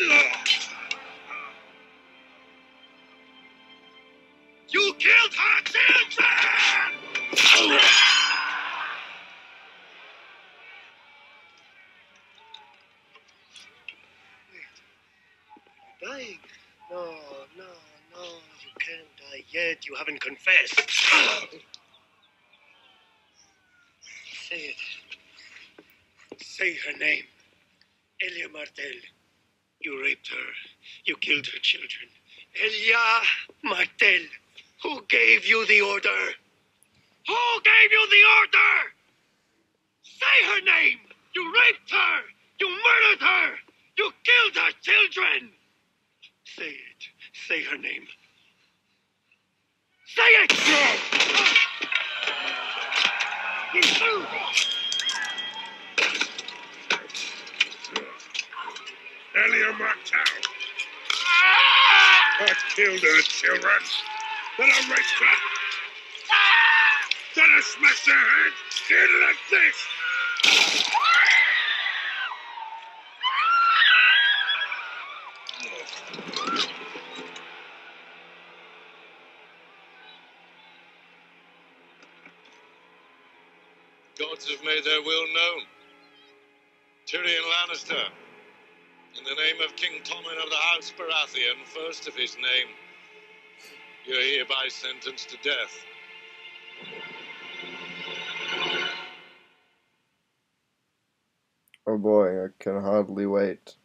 You killed her children! you dying? No, no, no, you can't die yet. You haven't confessed. Say it. Say her name. Elia Martell. You raped her. You killed her children. Elia Martell. Who gave you the order? Who gave you the order? Say her name! You raped her! You murdered her! You killed her children! Say it. Say her name. Say it! Elia Martell. I killed her children. Then I raped her. Then I smashed her head in like this. Gods have made their will known. Tyrion Lannister, in the name of King Tommen of the House Baratheon, first of his name, you are hereby sentenced to death. Oh boy, I can hardly wait.